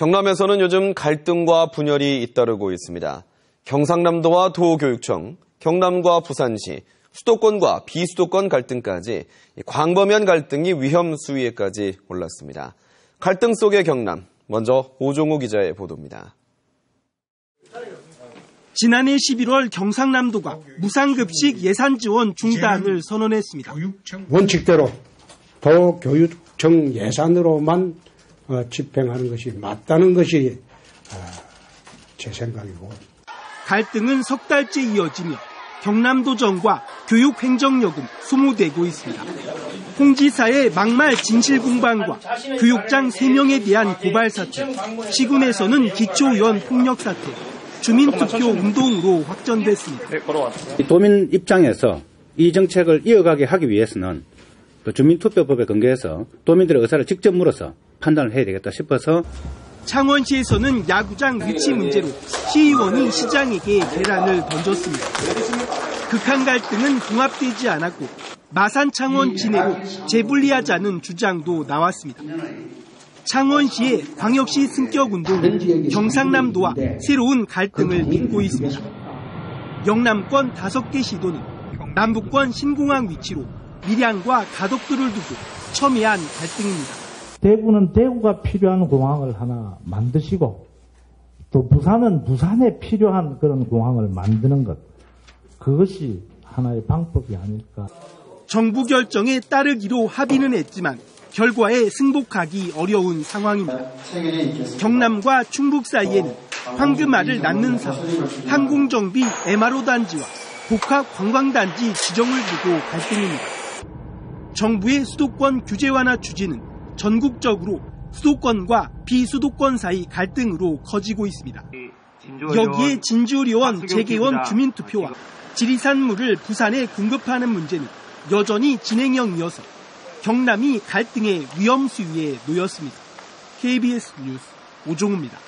경남에서는 요즘 갈등과 분열이 잇따르고 있습니다. 경상남도와 도교육청, 경남과 부산시, 수도권과 비수도권 갈등까지 광범위한 갈등이 위험 수위에까지 올랐습니다. 갈등 속의 경남, 먼저 오종우 기자의 보도입니다. 지난해 11월 경상남도가 무상급식 예산 지원 중단을 선언했습니다. 원칙대로 도교육청 예산으로만 어, 집행하는 것이 맞다는 것이 어, 제 생각이고. 갈등은 석 달째 이어지며 경남도정과 교육행정력은 소모되고 있습니다. 홍 지사의 막말 진실 공방과 교육장 3명에 대한 고발 사태, 시군에서는 기초의원 폭력 사태, 주민투표 운동으로 확전됐습니다. 도민 입장에서 이 정책을 이어가게 하기 위해서는 그 주민투표법에 근거해서 도민들의 의사를 직접 물어서 판단을 해야 되겠다 싶어서 창원시에서는 야구장 위치 문제로 시의원이 시장에게 계란을 던졌습니다. 극한 갈등은 봉합되지 않았고 마산 창원 진해로 재분리하자는 주장도 나왔습니다. 창원시의 광역시 승격운동은 경상남도와 새로운 갈등을 빚고 있습니다. 영남권 5개 시도는 남북권 신공항 위치로 밀양과 가덕도를 두고 첨예한 갈등입니다. 대구는 대구가 필요한 공항을 하나 만드시고 또 부산은 부산에 필요한 그런 공항을 만드는 것 그것이 하나의 방법이 아닐까. 정부 결정에 따르기로 합의는 했지만 결과에 승복하기 어려운 상황입니다. 경남과 충북 사이에는 황금알을 낳는 사업, 항공정비 MRO 단지와 복합 관광단지 지정을 두고 갈등입니다. 정부의 수도권 규제 완화 추진은 전국적으로 수도권과 비수도권 사이 갈등으로 커지고 있습니다. 여기에 진주의원 재개원 주민투표와 지리산물을 부산에 공급하는 문제는 여전히 진행형이어서 경남이 갈등의 위험 수위에 놓였습니다. KBS 뉴스 오종우입니다.